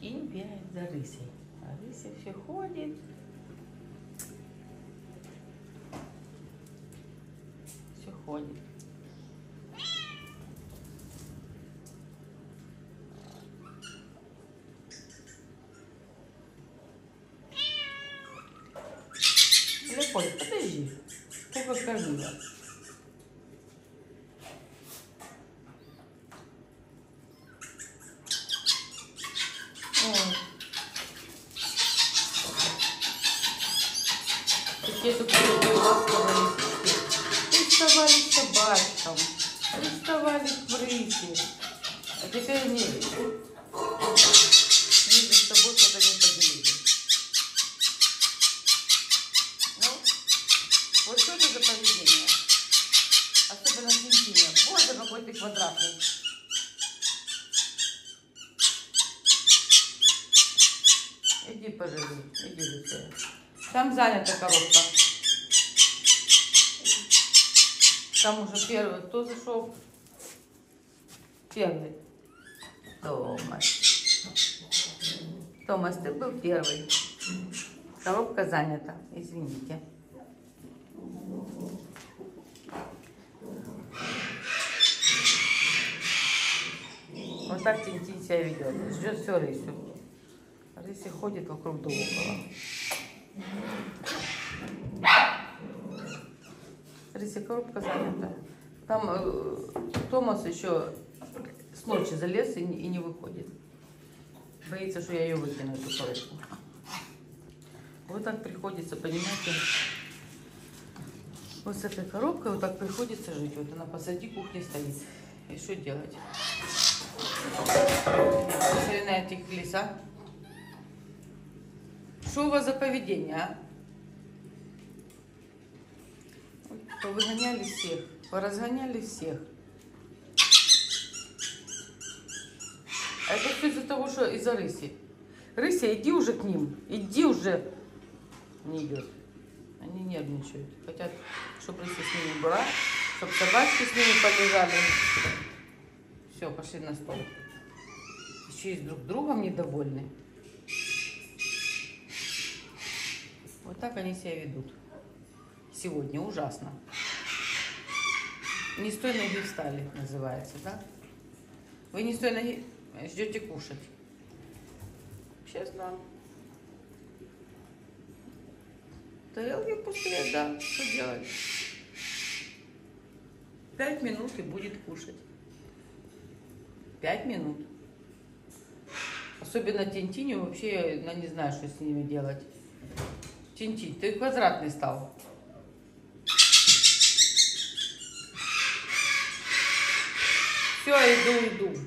Тінь бігає за рисей. А рися все ходить. Все ходит. Леопольд, подожди. Сколько кормила? Тут люди ласковые. Приставали к собачкам, приставали к крысе. А теперь не между собой что-то не поделили. Ну, вот что это за поведение? Особенно Тинтиня. Боже, какой ты квадратный. Иди поживи, иди Люция. Там занята коробка. Там уже первый. Кто зашел? Первый. Томас. Томас, ты был первый. Коробка занята. Извините. Вот так Тинтин себя ведет. Ждет все рысю. Рыся ходит вокруг да около. Рыся коробка занята. Там э, Томас еще с ночи залез и, и не выходит. Боится, что я ее выкину, эту коробку. Вот так приходится, понимаете, вот с этой коробкой вот так приходится жить. Вот она посреди кухни стоит. И что делать? Посмотри на этих лиса. Что у вас за поведение, а? Повыгоняли всех, поразгоняли всех. А это все из-за того, что из-за рыси. Рыся, иди уже к ним, иди уже. Не идет. Они нервничают. Хотят, чтобы рыся с ними была, чтобы собачки с ними полежали. Все, пошли на стол. Еще и друг другом недовольны. Вот так они себя ведут. Сегодня ужасно. Не с той ноги встали, называется, да? Вы не с той ноги ждете кушать. Дам. Тарелки пустые, да. Что делать? Пять минут и будет кушать. Пять минут. Особенно Тинтиню вообще я не знаю, что с ними делать. Тинтинь, ты квадратный стал. Все, иду, иду.